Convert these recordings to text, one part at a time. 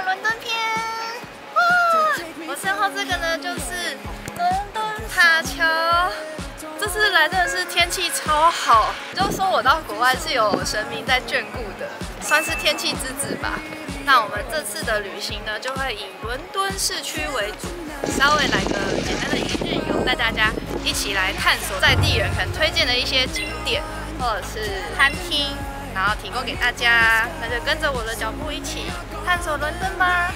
伦敦篇，我身后这个呢，就是伦敦塔桥。这次来真的是天气超好，就是说我到国外是有神明在眷顾的，算是天气之子吧。那我们这次的旅行呢，就会以伦敦市区为主，稍微来个简单的一日游，带大家一起来探索在地人可能推荐的一些景点或者是餐厅，然后提供给大家。那就跟着我的脚步一起探索伦敦吧。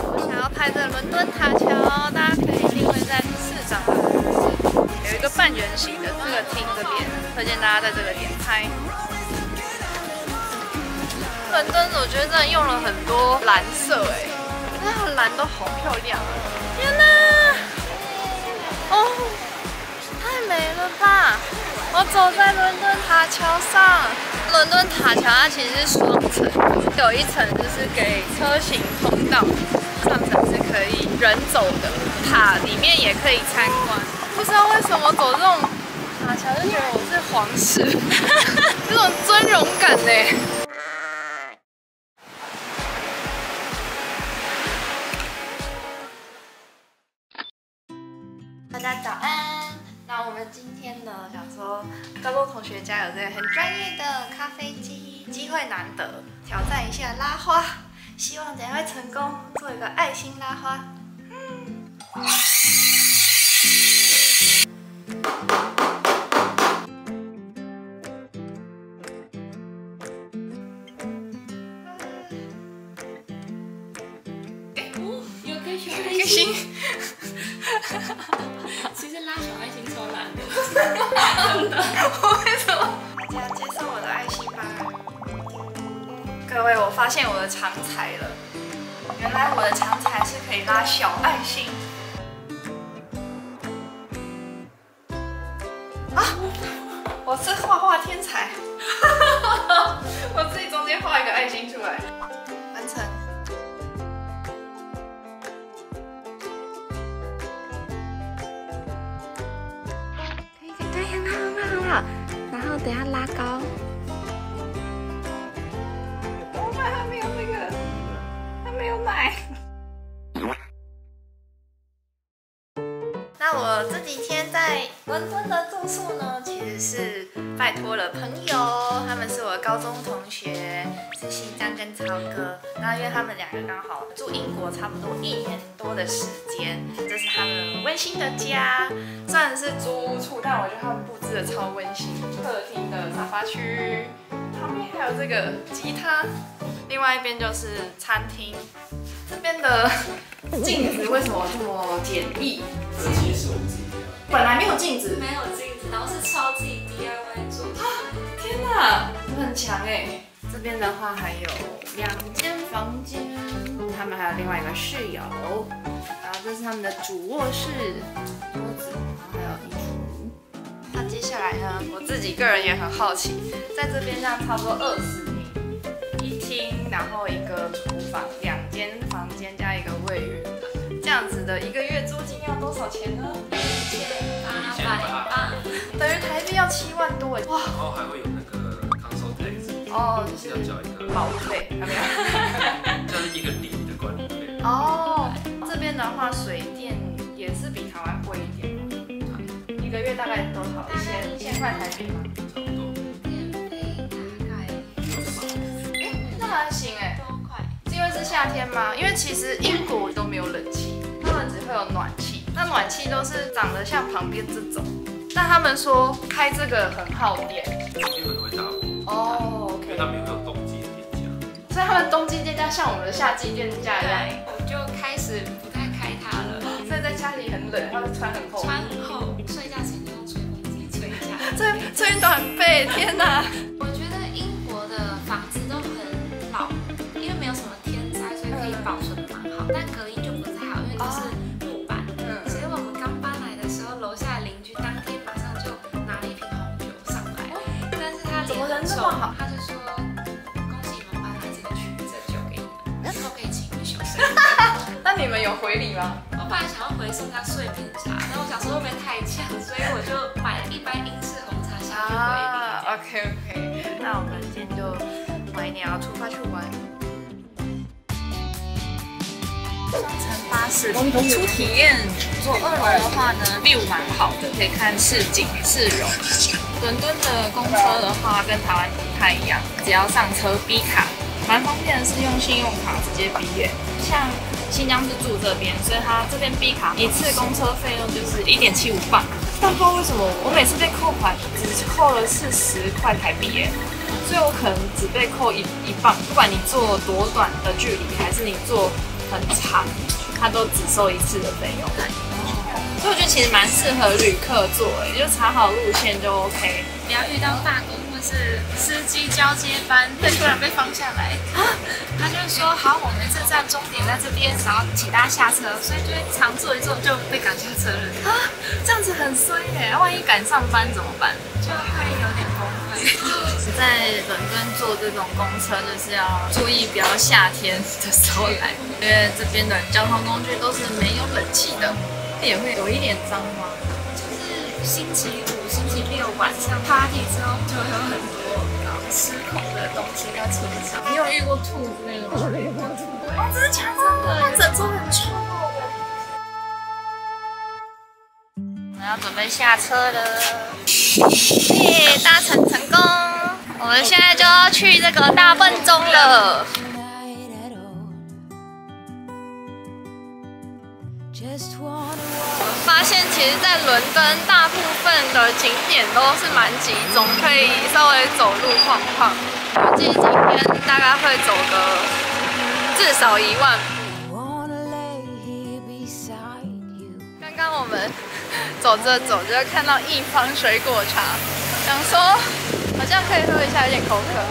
我想要拍着伦敦塔桥，大家可以定位在市长有一个半圆形的这个厅这边，推荐大家在这个点拍。伦敦我觉得真的用了很多蓝色，哎，都好漂亮，天哪！哦，太美了吧！我走在伦敦塔桥上，伦敦塔桥它其实是双层，有一层就是给车行通道。上层是可以人走的，塔里面也可以参观。不知道为什么走这种塔桥就觉得我是皇室，这种尊荣感呢。机，会难得，挑战一下拉花。希望等下会成功，做一个爱心拉花。发现我的长才了，原来我的长才是可以拉小爱心。啊，我是画画天才，我自己中间画一个爱心出来，完成。可以，可以，很好，很好，很好。然后等下拉高。那我这几天在伦敦的住宿呢，其实是拜托了朋友，他们是我高中同学，是新疆跟超哥。那因为他们两个刚好住英国差不多一年多的时间，这是他们温馨的家，虽然是租屋处，但我觉得他们布置的超温馨。客厅的沙发区，旁边还有这个吉他，另外一边就是餐厅。这边的 镜子为什么这么简易？这其实是我们自己本来没有镜子，没有镜子，然后是超自己 DIY 做。天哪，你很强哎！这边的话还有两间房间，他们还有另外一个室友。然后这是他们的主卧室，桌子，还有衣橱。那接下来呢，我自己个人也很好奇，在这边这样差不多二十然后一个厨房，两间房间加一个卫浴，这样子的一个月租金要多少钱呢？一千八百八，等于台币要七万多哎！哇，然后还会有那个 console tax，哦，就是要交一个保费，有没有？就是一个底的管理费。哦，这边的话水电也是比台湾贵一点吗？一个月大概多少？一千一千块台币吗？夏天吗？因为其实英国都没有冷气，他们只会有暖气。那暖气都是长得像旁边这种，但他们说开这个很耗电。日本会大火。哦因为他们有没有冬季的电价？所以他们冬季电价像我们的夏季电价一样。对，我就开始不太开它了。所以在家里很冷，他会穿很厚。穿很厚，睡觉前就用吹风机吹一下。吹吹暖被，天哪！有回礼吗？我本来想要回送他碎片茶，然后我想说会不会太呛，所以我就买了一杯英式红茶下去回啊礼。，OK OK，那我们今天就晚一点要出发去玩。双层巴士初体验，坐二楼的话呢，view 蛮好的，可以看市景、市容。伦敦的公车的话跟台湾不太一样，只要上车 B 卡，蛮方便的是用信用卡直接 B 耶。像新疆是住这边，所以它这边 B 卡一次公车费用就是一点七五磅，但不知道为什么我每次被扣款只扣了四十块台币耶。所以我可能只被扣一一磅，不管你坐多短的距离，还是你坐很长，它都只收一次的费用。所以我觉得其实蛮适合旅客坐，就查好路线就 OK。不要遇到罢工或是司机交接班，会突然被放下来。他就会说好，我们这站终点在这边，然后请大家下车，所以就会常坐一坐就被赶下车了，啊，这样子很衰耶！万一赶上班怎么办？就会有点崩溃。在伦敦坐这种公车，就是要注意不要夏天的时候来，因为这边的交通工具都是没有冷气的，也会有一点脏吗？星期五、星期六晚上 party 之后，就会有很多失控的东西在车上。你有遇过兔之类的吗？哦，真的假的？那整桌很臭。我要准备下车了，耶！搭乘成功。我们现在就要去这个大笨钟了。其实，在伦敦大部分的景点都是蛮集中，可以稍微走路晃晃。我计今天大概会走个至少一万步。刚刚我们走着走着看到一方水果茶，想说好像可以喝一下，有点口渴。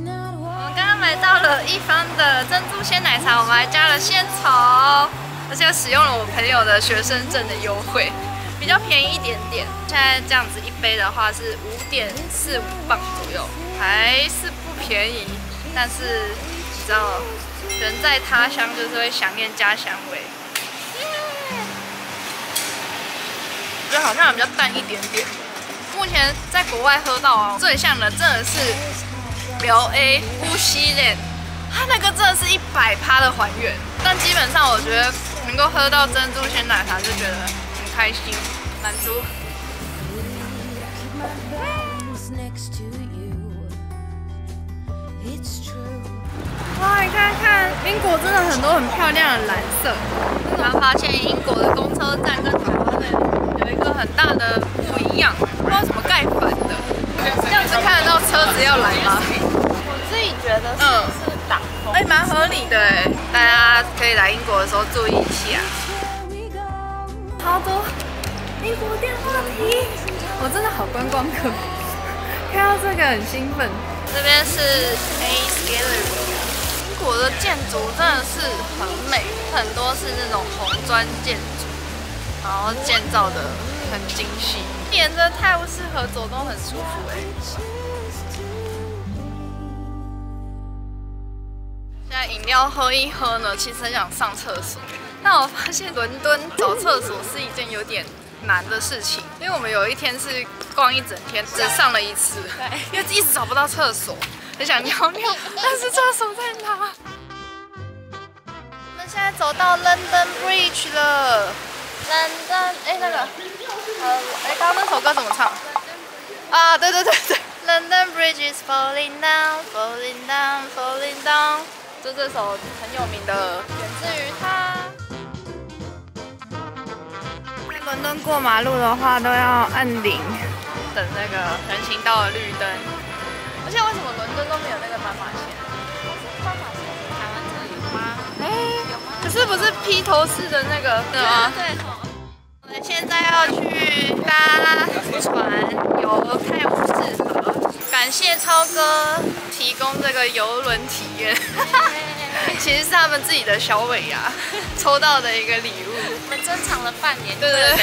我们刚一方的珍珠鲜奶茶，我们还加了鲜草，而且使用了我朋友的学生证的优惠，比较便宜一点点。现在这样子一杯的话是五点四五磅左右，还是不便宜。但是你知道，人在他乡就是会想念家乡味。我觉得好像比较淡一点点。目前在国外喝到啊，最像的真的是 L A 乌溪链，它那个真的是一百趴的还原。但基本上我觉得能够喝到珍珠鲜奶茶，就觉得很开心，满足。哇，你看看，英国真的很多很漂亮的蓝色。然后发现英国的公车站跟台湾的有一个很大的不一样，不知道怎么盖反的。这样子看得到车子要来吗？我自己觉得是嗯哎、蛮合理的哎，大家可以来英国的时候注意一下。好多英国电话亭，我真的好观光客，看到这个很兴奋。这边是 Ace Gallery，英国的建筑真的是很美，很多是那种红砖建筑，然后建造的很精细，沿着泰晤士河走都很舒服哎。在饮料喝一喝呢，其实很想上厕所，但我发现伦敦找厕所是一件有点难的事情，因为我们有一天是逛一整天，只上了一次，因为一直找不到厕所，很想尿尿，但是厕所在哪？我们现在走到 London Bridge 了，London，哎那个，呃，哎刚刚那首歌怎么唱？啊，对对对对，London Bridge is falling down, falling down, falling down，就这首很有名的，源自于它。在伦敦过马路的话，都要按铃，等那个人行道的绿灯。而且为什么伦敦都没有那个斑马线？斑马线台湾这里有吗？哎、有吗？可是不是披头士的那个对吗？对。我们现在要去搭船游泰晤士河，感谢超哥提供这个游轮体验，其实是他们自己的小尾牙 抽到的一个礼物。我们珍藏了半年，对对对。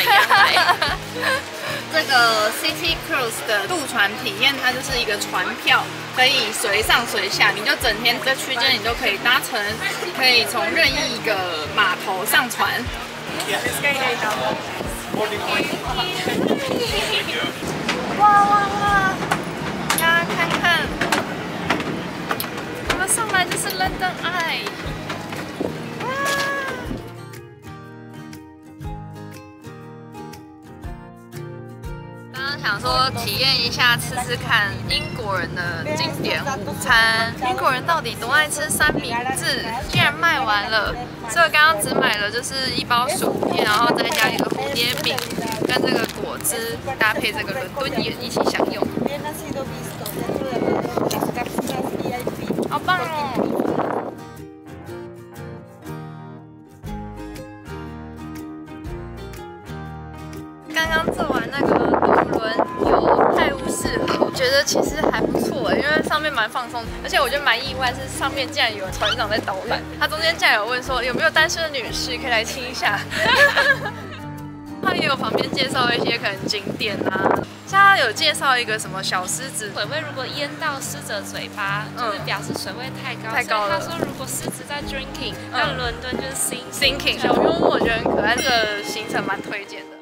这个 City Cruise 的渡船体验，它就是一个船票，可以随上随下，你就整天这区间你都可以搭乘，可以从任意一个码头上船。哇哇哇！大家看看，我上来就是 London Eye。哇！刚刚想说体验一下，吃吃看英国人的经典午餐。英国人到底多爱吃三明治？竟然卖完了，所以我刚刚只买了就是一包薯片，然后再加一个蝴蝶饼，跟这个果汁搭配这个伦敦眼一起享用。好棒哦！刚刚做完那个渡轮游泰晤士河，我觉得其实还不错，因为上面蛮放松，而且我觉得蛮意外，是上面竟然有船长在导览，他中间竟然有问说有没有单身的女士可以来亲一下。他也有旁边介绍一些可能景点啊，像他有介绍一个什么小狮子，水位如果淹到狮子的嘴巴，就是表示水位太高。太高了他说如果狮子在 drinking，那伦敦就是 sing thinking 小幽默，我觉得很可爱，这个行程蛮推荐的。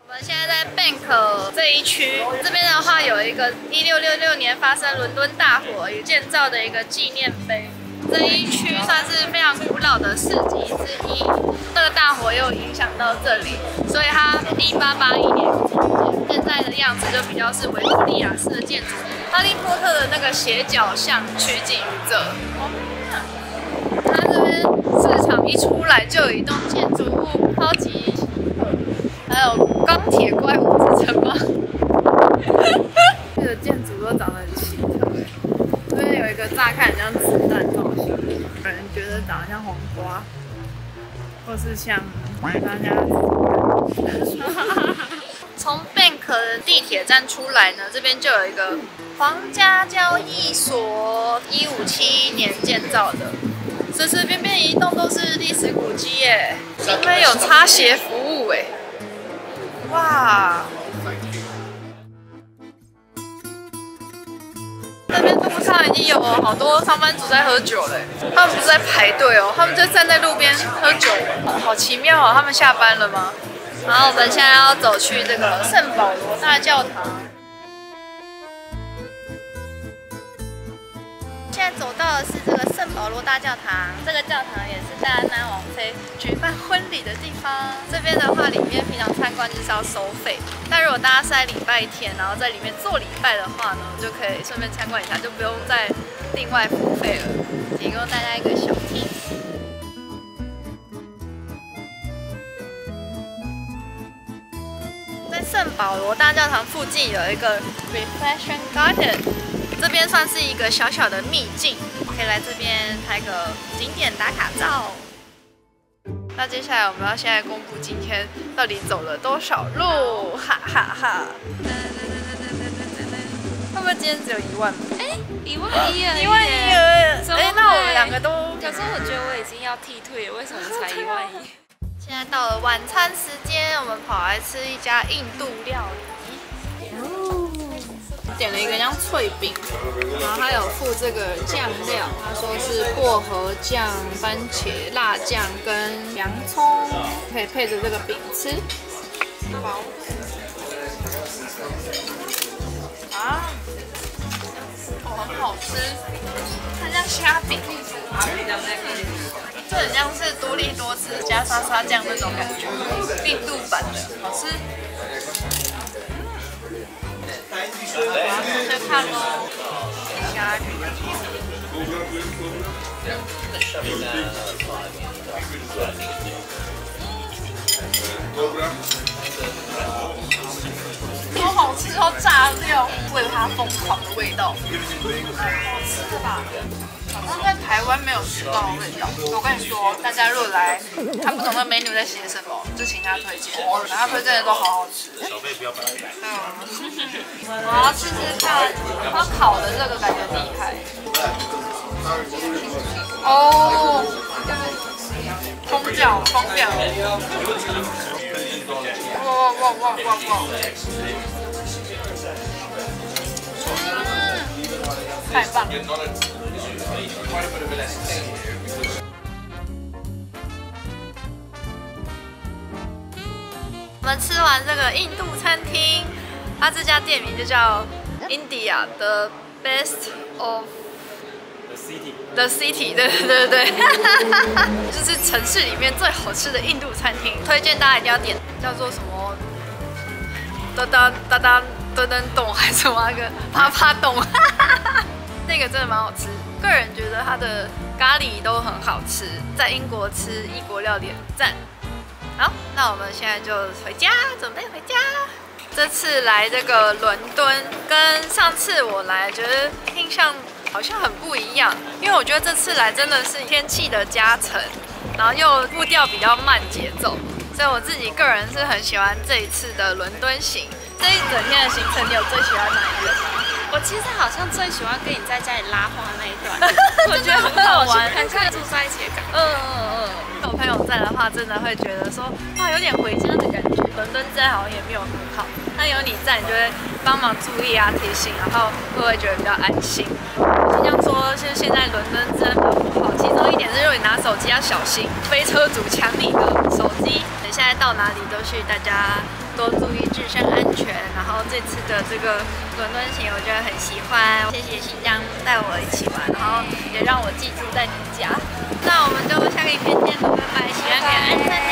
我们现在在 Bank 这一区，这边的话有一个一六六六年发生伦敦大火与建造的一个纪念碑。这一区算是非常古老的市集之一，这个大火又影响到这里，所以它一八八一年现在的样子就比较是维多利亚式的建筑，哈利波特的那个斜角巷取景于这。它这边市场一出来就有一栋建筑物，超级奇特，还有钢铁怪物之城吗？这个建筑都长得很奇特，这边有一个乍看很像子弹，长得像黄瓜，或是像大家 从 Bank 的地铁站出来呢，这边就有一个皇家交易所，一五七一年建造的，随随便便一栋都是历史古迹耶，这边有擦鞋服务哎，哇！路上已经有好多上班族在喝酒嘞，他们不是在排队哦，他们就站在路边喝酒，好奇妙哦！他们下班了吗？然后我们现在要走去这个圣保罗大教堂。现在走到的是这个圣保罗大教堂，这个教堂也是戴安娜王妃举办婚礼的地方。这边的话，里面平常参观就是要收费，但如果大家是在礼拜天，然后在里面做礼拜的话呢，就可以顺便参观一下，就不用再另外付费了。提供大家一个小 tip，。在圣保罗大教堂附近有一个 Reflection Garden，这边算是一个小小的秘境，可以来这边拍个景点打卡照。那接下来我们要现在公布今天到底走了多少路，哈哈哈！会不会今天只有一万？哎，一万一而已。一万一而已。怎么哎，那我们会两个都可是我觉得我已经要剃退了，为什么才一万一？现在到了晚餐时间，我们跑来吃一家印度料理。点了一个像脆饼，然后它有附这个酱料，他说是薄荷酱、番茄、辣酱跟洋葱，可以配着这个饼吃。啊，哦，很好吃，它像虾饼。这很像是多利多汁加沙沙酱那种感觉，印度版的，好吃。我吃哦，炸掉，为了它疯狂的味道，好吃的吧？好像在台湾没有吃到的味道。我跟你说，大家如果来，看不懂的 menu 在写什么，就请他推荐，他推荐的都好好吃。小费不要白来。我要试试看，它烤的这个感觉厉害。哦，疯掉，疯掉！哇哇哇哇哇！太棒了！我们吃完这个印度餐厅，它这家店名就叫 India the Best of The City，对对对对，就是城市里面最好吃的印度餐厅，推荐大家一定要点，叫做什么？哒哒哒哒噔噔咚还是什么那个啪啪咚，那真的蛮好吃。个人觉得它的咖喱都很好吃，在英国吃异国料理赞。好，那我们现在就回家，准备回家。这次来这个伦敦，跟上次我来觉得印象好像很不一样，因为我觉得这次来真的是天气的加成，然后又步调比较慢节奏，所以我自己个人是很喜欢这一次的伦敦行。这一整天的行程，你有最喜欢哪一个吗？我其实好像最喜欢跟你在家里拉花那一段，我觉得很好玩，很像住在一起的感觉。嗯嗯嗯，有朋友在的话，真的会觉得说，哇，有点回家的感觉。伦敦治安好像也没有很好，但有你在，你就会帮忙注意啊、提醒，然后会不会觉得比较安心？就像说，就是现在伦敦治安比较不好，其中一点是，如果你拿手机要小心，飞车族抢你的手机。你现在到哪里都是，大家多注意自身安全。然后这次的这个伦敦行，我觉得很喜欢，谢谢新疆带我一起玩，然后也让我寄住在你家。那我们就下个影片见，拜拜！喜欢给安